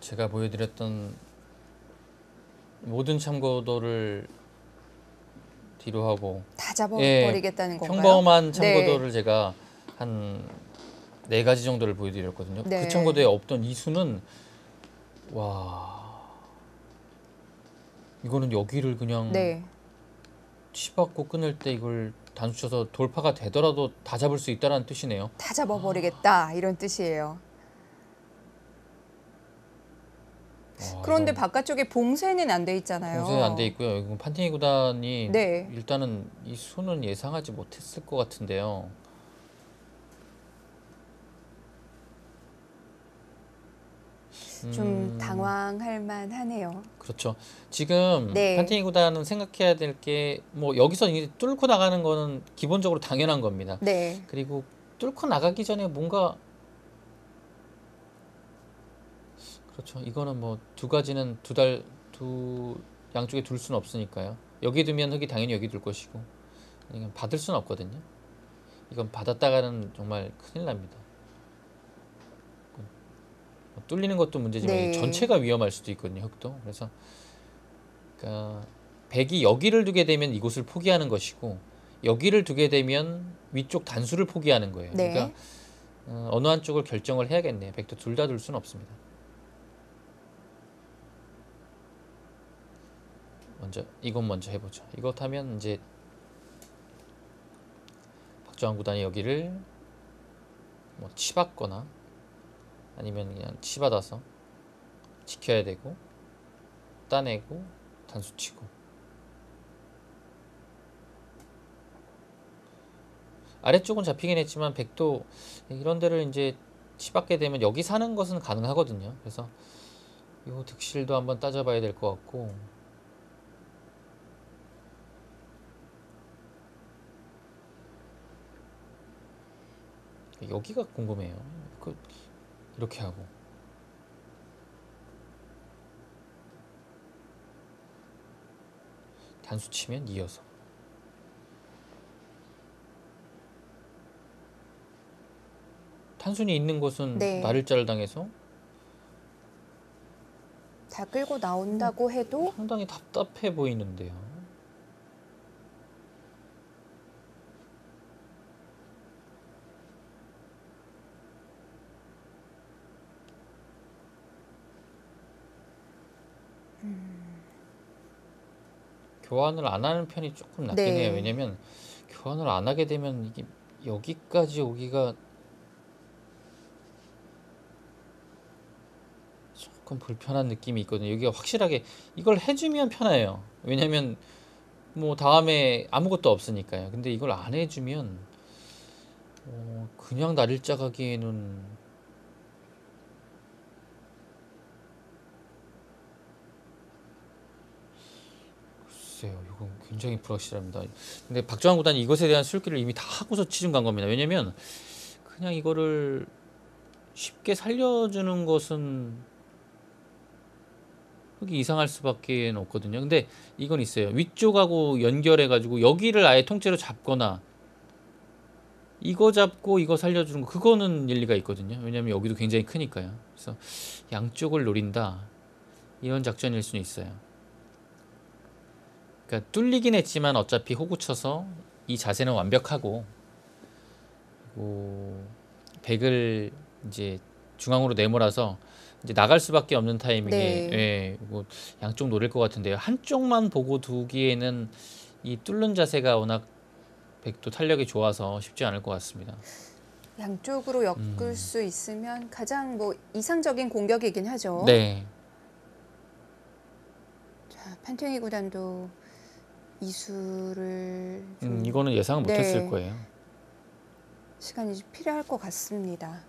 제가 보여드렸던 모든 참고도를 뒤로 하고 다 예, 잡아버리겠다는 건가요? 평범한 네. 참고도를 제가 한 네 가지 정도를 보여드렸거든요. 네. 그 참고도에 없던 이 수는 와 이거는 여기를 그냥 네. 치받고 끊을 때 이걸 단수 쳐서 돌파가 되더라도 다 잡을 수 있다는 뜻이네요. 다 잡아버리겠다 이런 뜻이에요. 와, 그런데 이건 바깥쪽에 봉쇄는 안 돼 있잖아요. 공세 안돼 있고요. 이건 판팅이 구단이 네. 일단은 이 수는 예상하지 못했을 것 같은데요. 좀 음, 당황할 만하네요. 그렇죠. 지금 네. 판팅이 구단은 생각해야 될 게 뭐 여기서 이제 뚫고 나가는 거는 기본적으로 당연한 겁니다. 네. 그리고 뚫고 나가기 전에 뭔가 그렇죠. 이거는 뭐 두 가지는 두 달 두 양쪽에 둘 수는 없으니까요. 여기 두면 흙이 당연히 여기 둘 것이고 이건 받을 수는 없거든요. 이건 받았다가는 정말 큰일 납니다. 뭐 뚫리는 것도 문제지만 네. 이 전체가 위험할 수도 있거든요. 흙도 그래서 그러니까 백이 여기를 두게 되면 이곳을 포기하는 것이고 여기를 두게 되면 위쪽 단수를 포기하는 거예요. 네. 그러니까 어, 어느 한쪽을 결정을 해야겠네요. 백도 둘 다 둘 수는 없습니다. 먼저 이것 먼저 해보죠. 이것 하면 이제 박정환 구단이 여기를 뭐 치받거나 아니면 그냥 치받아서 지켜야 되고 따내고 단수 치고 아래쪽은 잡히긴 했지만 백도 이런 데를 이제 치받게 되면 여기 사는 것은 가능하거든요. 그래서 요 득실도 한번 따져봐야 될 것 같고 여기가 궁금해요. 그 이렇게 하고 단수 치면 이어서 탄순이 있는 곳은 네. 나를자를 당해서 다 끌고 나온다고 해도 상당히 답답해 보이는데요. 교환을 안 하는 편이 조금 낫긴 네. 해요. 왜냐면 교환을 안 하게 되면 이게 여기까지 오기가 조금 불편한 느낌이 있거든요. 여기가 확실하게 이걸 해주면 편해요. 왜냐면 뭐 다음에 아무것도 없으니까요. 근데 이걸 안 해주면 어, 그냥 날일자 가기에는 글쎄요, 이건 굉장히 불확실합니다. 근데 박정환 구단이 이것에 대한 술기를 이미 다 하고서 치중 간 겁니다. 왜냐면 그냥 이거를 쉽게 살려주는 것은 흙이 이상할 수밖에 없거든요. 근데 이건 있어요. 위쪽하고 연결해 가지고 여기를 아예 통째로 잡거나 이거 잡고 이거 살려주는 거 그거는 일리가 있거든요. 왜냐하면 여기도 굉장히 크니까요. 그래서 양쪽을 노린다 이런 작전일 수는 있어요. 그러니까 뚫리긴 했지만 어차피 호구 쳐서 이 자세는 완벽하고 그리고 백을 이제 중앙으로 내몰아서 이제 나갈 수밖에 없는 타이밍에 네. 예, 뭐 양쪽 노릴 것 같은데요. 한쪽만 보고 두기에는 이 뚫는 자세가 워낙 백도 탄력이 좋아서 쉽지 않을 것 같습니다. 양쪽으로 엮을 음. 수 있으면 가장 뭐 이상적인 공격이긴 하죠. 네, 자, 판팅이 구단도 이수를 좀 음, 이거는 예상을 네. 못했을 거예요. 시간이 좀 필요할 것 같습니다.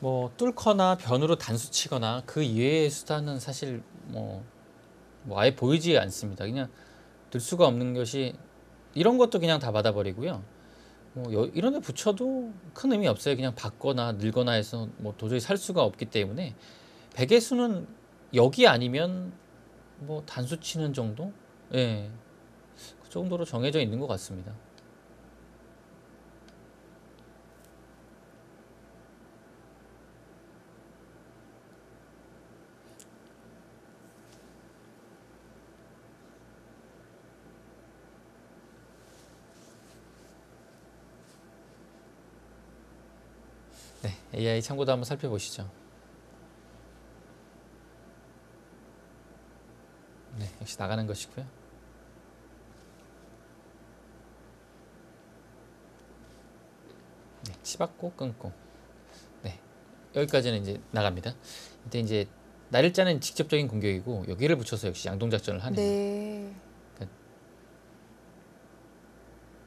뭐 뚫거나 변으로 단수 치거나 그 이외의 수단은 사실 뭐, 뭐 아예 보이지 않습니다. 그냥 들 수가 없는 것이 이런 것도 그냥 다 받아버리고요. 뭐 여- 이런 데 붙여도 큰 의미 없어요. 그냥 받거나 늘거나 해서 뭐 도저히 살 수가 없기 때문에 베개 수는 여기 아니면 뭐 단수 치는 정도? 예. 그 정도로 정해져 있는 것 같습니다. 네, AI 참고도 한번 살펴보시죠. 네, 역시 나가는 것이고요. 네, 치받고 끊고. 네, 여기까지는 이제 나갑니다. 근데 이제 날짜는 직접적인 공격이고 여기를 붙여서 역시 양동 작전을 하네요. 네.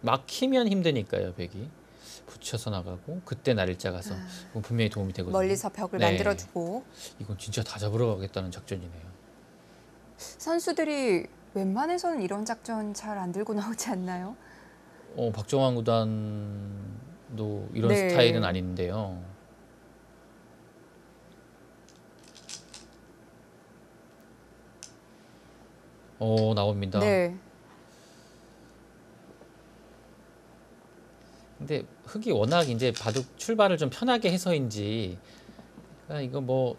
막히면 힘드니까요, 백이 붙여서 나가고 그때 날짜 가서 아, 그건 분명히 도움이 되거든요. 멀리서 벽을 네. 만들어주고 이건 진짜 다 잡으러 가겠다는 작전이네요. 선수들이 웬만해서는 이런 작전 잘 안 들고 나오지 않나요? 어, 박정환 구단도 이런 네. 스타일은 아닌데요. 어, 나옵니다. 네. 근데 흙이 워낙 이제 바둑 출발을 좀 편하게 해서인지 아, 이거 뭐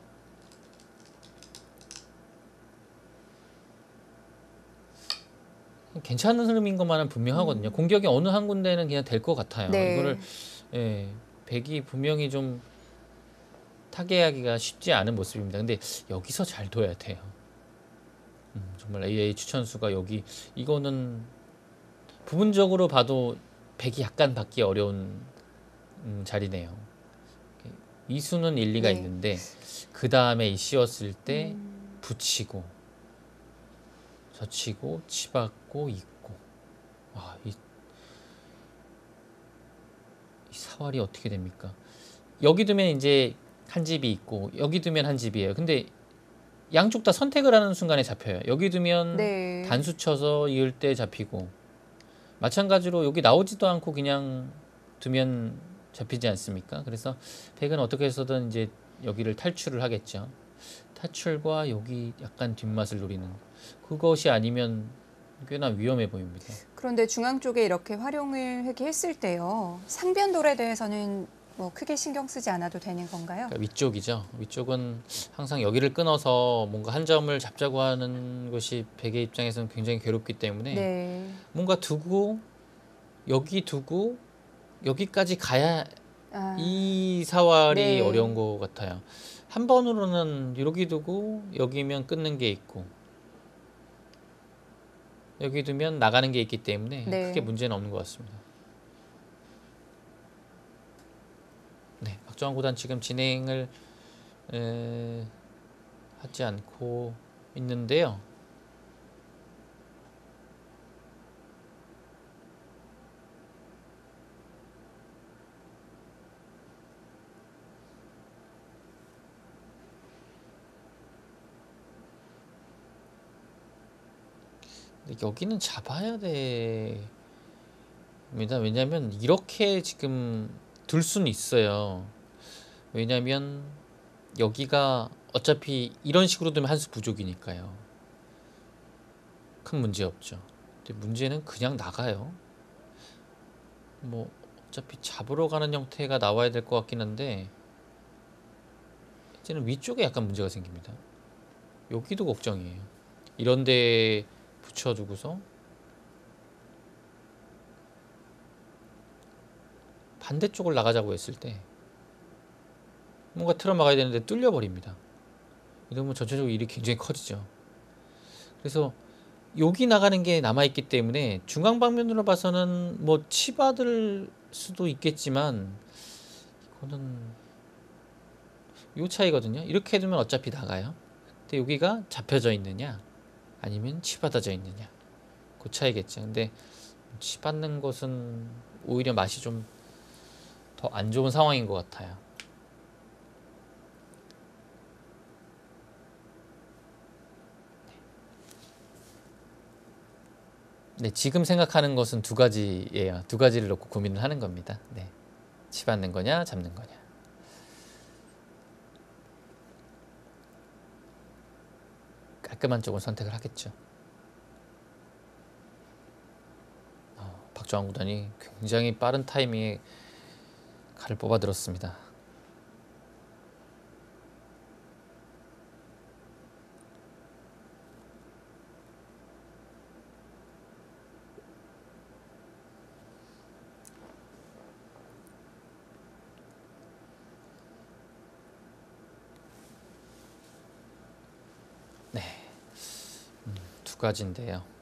괜찮은 흐름인 것만은 분명하거든요. 공격이 어느 한 군데는 그냥 될 것 같아요. 음. 네. 이거를 예, 백이 분명히 좀 타개하기가 쉽지 않은 모습입니다. 근데 여기서 잘 둬야 돼요. 음, 정말 AA 추천수가 여기 이거는 부분적으로 봐도 백이 약간 받기 어려운 음, 자리네요. 이 수는 일리가 네. 있는데 그 다음에 이 씌웠을 때 음, 붙이고 젖히고 치받고 있고 와, 이, 이 사활이 어떻게 됩니까? 여기 두면 이제 한 집이 있고 여기 두면 한 집이에요. 근데 양쪽 다 선택을 하는 순간에 잡혀요. 여기 두면 네. 단수 쳐서 이을 때 잡히고 마찬가지로 여기 나오지도 않고 그냥 두면 잡히지 않습니까? 그래서 백은 어떻게 해서든 이제 여기를 탈출을 하겠죠. 탈출과 여기 약간 뒷맛을 노리는 그것이 아니면 꽤나 위험해 보입니다. 그런데 중앙 쪽에 이렇게 활용을 했을 때요. 상변돌에 대해서는 뭐 크게 신경 쓰지 않아도 되는 건가요? 그러니까 위쪽이죠. 위쪽은 항상 여기를 끊어서 뭔가 한 점을 잡자고 하는 것이 백의 입장에서는 굉장히 괴롭기 때문에 네. 뭔가 두고 여기 두고 여기까지 가야 아, 이 사활이 네. 어려운 것 같아요. 한 번으로는 여기 두고 여기면 끊는 게 있고 여기 두면 나가는 게 있기 때문에 네. 크게 문제는 없는 것 같습니다. 네, 박정환 구단 지금 진행을 에, 하지 않고 있는데요. 여기는 잡아야 됩니다. 왜냐면 이렇게 지금 둘 수는 있어요. 왜냐면 여기가 어차피 이런 식으로 되면 한 수 부족이니까요. 큰 문제 없죠. 근데 문제는 그냥 나가요. 뭐 어차피 잡으러 가는 형태가 나와야 될 것 같긴 한데 이제는 위쪽에 약간 문제가 생깁니다. 여기도 걱정이에요. 이런 데 붙여두고서 반대쪽을 나가자고 했을 때 뭔가 틀어 막아야 되는데 뚫려 버립니다. 이러면 전체적으로 일이 굉장히 커지죠. 그래서 여기 나가는 게 남아 있기 때문에 중앙 방면으로 봐서는 뭐 치받을 수도 있겠지만 이거는 요 차이거든요. 이렇게 두면 어차피 나가요. 근데 여기가 잡혀져 있느냐 아니면 치받아져 있느냐 그 차이겠죠. 근데 치받는 것은 오히려 맛이 좀 더 안 좋은 상황인 것 같아요. 네, 지금 생각하는 것은 두 가지예요. 두 가지를 놓고 고민을 하는 겁니다. 네. 치받는 거냐, 잡는 거냐. 깔끔한 쪽을 선택을 하겠죠. 어, 박정환 구단이 굉장히 빠른 타이밍에 칼을 뽑아 들었습니다. 두 가지인데요.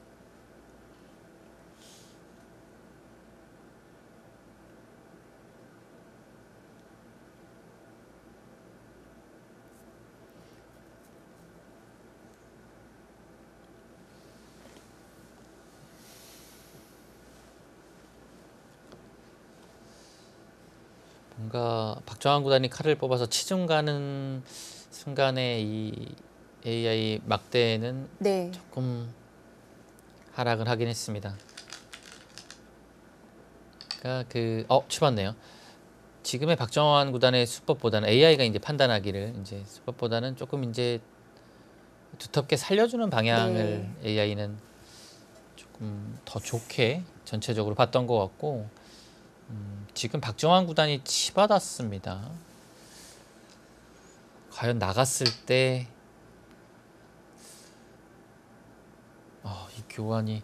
뭔가 박정환 구단이 칼을 뽑아서 치중 가는 순간에 이 AI 막대는 네. 조금 하락을 하긴 했습니다. 그러니까 그 어 치봤네요. 지금의 박정환 구단의 수법보다는 AI가 이제 판단하기를 이제 수법보다는 조금 이제 두텁게 살려주는 방향을 AI는 조금 더 좋게 전체적으로 봤던 것 같고 음, 지금 박정환 구단이 치받았습니다. 과연 나갔을 때 아, 이 교환이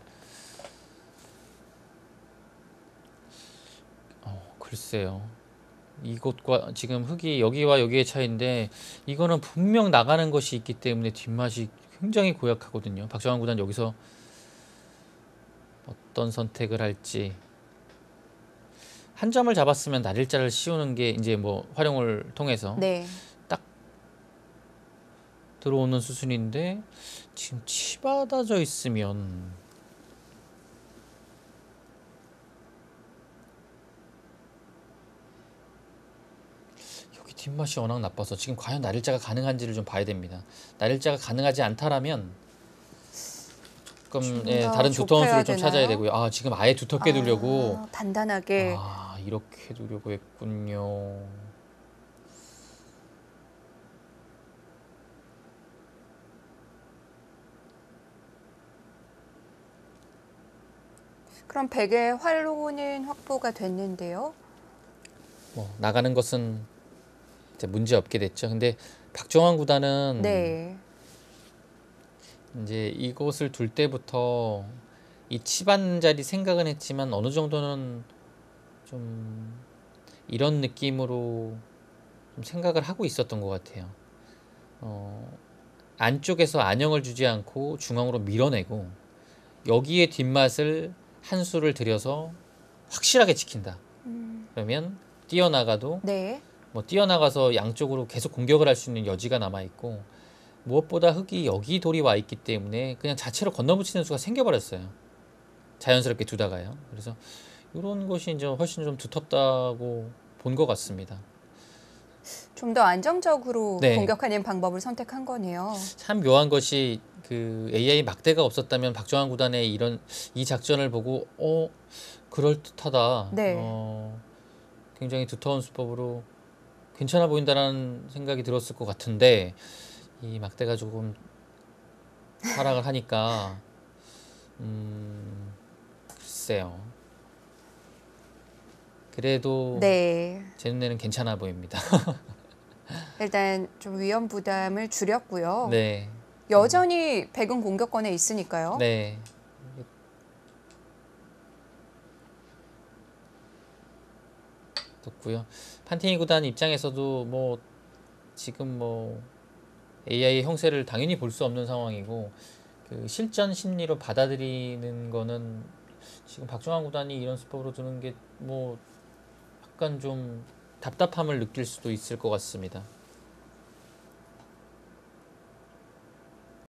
어, 글쎄요. 이것과 지금 흙이 여기와 여기의 차이인데 이거는 분명 나가는 것이 있기 때문에 뒷맛이 굉장히 고약하거든요. 박정환 구단 여기서 어떤 선택을 할지 한 점을 잡았으면 날일자를 씌우는 게 이제 뭐 활용을 통해서 네. 들어오는 수순인데 지금 치받아져 있으면 여기 뒷맛이 워낙 나빠서 지금 과연 날일자가 가능한지를 좀 봐야 됩니다. 날일자가 가능하지 않다라면 조금 좀 예, 더 다른 두터운 수를 좀 찾아야 되나요? 되고요. 아 지금 아예 두텁게 두려고 아, 단단하게. 아 이렇게 두려고 했군요. 그럼 백의 활로는 확보가 됐는데요. 뭐 나가는 것은 이제 문제 없게 됐죠. 근데 박정환 구단은 네. 이제 이곳을 둘 때부터 이 치받는 자리 생각은 했지만 어느 정도는 좀 이런 느낌으로 좀 생각을 하고 있었던 것 같아요. 어, 안쪽에서 안영을 주지 않고 중앙으로 밀어내고 여기에 뒷맛을 한 수를 들여서 확실하게 지킨다. 음, 그러면 뛰어나가도 네. 뭐 뛰어나가서 양쪽으로 계속 공격을 할 수 있는 여지가 남아 있고 무엇보다 흙이 여기 돌이 와 있기 때문에 그냥 자체로 건너붙이는 수가 생겨버렸어요. 자연스럽게 두다가요. 그래서 이런 것이 이제 훨씬 좀 두텁다고 본 것 같습니다. 좀 더 안정적으로 네. 공격하는 방법을 선택한 거네요. 참 묘한 것이 그 AI 막대가 없었다면 박정환 구단의 이런 이 작전을 보고 어 그럴 듯하다. 네. 어, 굉장히 두터운 수법으로 괜찮아 보인다라는 생각이 들었을 것 같은데 이 막대가 조금 하락을 하니까 음 글쎄요. 그래도 네. 제 눈에는 괜찮아 보입니다. 일단 좀 위험 부담을 줄였고요. 네. 여전히 백은 공격권에 있으니까요. 네. 떴고요. 판티니 구단 입장에서도 뭐 지금 뭐 AI 형세를 당연히 볼 수 없는 상황이고 그 실전 심리로 받아들이는 거는 지금 박정환 구단이 이런 수법으로 두는 게 뭐 약간 좀 답답함을 느낄 수도 있을 것 같습니다.